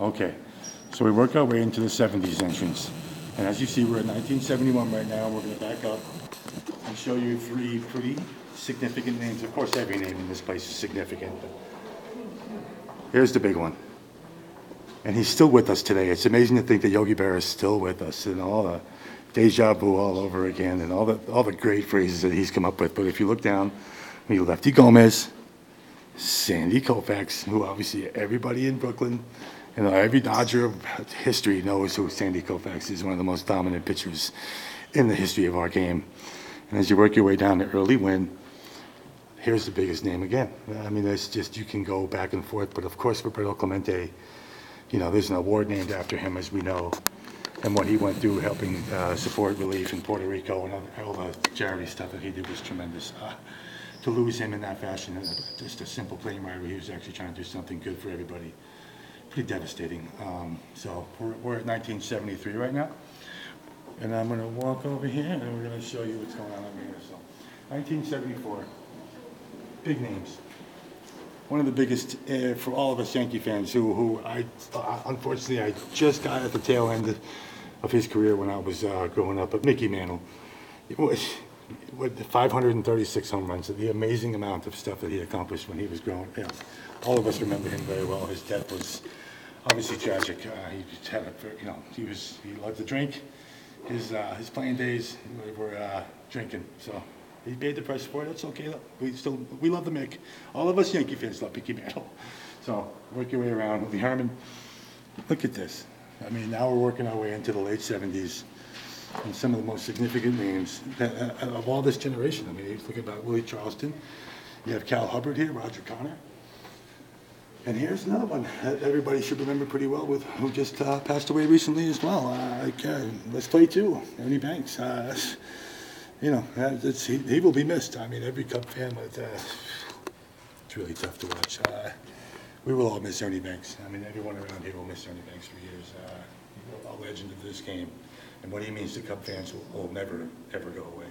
Okay, so we work our way into the 70s entrance. And as you see, we're in 1971 right now. We're going to back up and show you three pretty significant names. Of course, every name in this place is significant. but Here's the big one. And he's still with us today. It's amazing to think that Yogi Berra is still with us and all the deja vu all over again and all the, all the great phrases that he's come up with. But if you look down, we have Lefty Gomez, Sandy Koufax, who obviously everybody in Brooklyn and every Dodger of history knows who Sandy Koufax is, one of the most dominant pitchers in the history of our game. And as you work your way down to Early Wynn, here's the biggest name again. I mean, it's just, you can go back and forth, but of course, Roberto Clemente, you know, there's an award named after him, as we know, and what he went through helping uh, support relief in Puerto Rico and all the charity stuff that he did was tremendous. Uh, To lose him in that fashion, uh, just a simple ride where he was actually trying to do something good for everybody, pretty devastating. Um, So we're we're at 1973 right now, and I'm going to walk over here and we're going to show you what's going on over here. So 1974, big names one of the biggest uh, for all of us Yankee fans who, who I, uh, unfortunately, I just got at the tail end of his career when I was uh, growing up. But Mickey Mantle, it was, with the 536 home runs, the amazing amount of stuff that he accomplished when he was growing. You know, all of us remember him very well. His death was obviously tragic. Uh, he just had a, very- you know, he was he loved to drink. His uh, his playing days were uh, drinking. So he paid the price for it. That's okay. We still we love the Mick. All of us Yankee fans love Mickey Mantle. So work your way around. Lee Harmon, Look at this. I mean, now we're working our way into the late 70s. And some of the most significant names that, uh, of all this generation. I mean, you think about Willie Charleston. You have Cal Hubbard here, Roger Connor. And here's another one that everybody should remember pretty well with who just uh, passed away recently as well. Uh, uh, let's play two, Ernie Banks. Uh, you know, uh, he, he will be missed. I mean, every Cub fan, but uh, it's really tough to watch. We will all miss Ernie Banks. I mean, everyone around here will miss Ernie Banks for years. A legend of this game. And what he means to Cub fans will, will never, ever go away.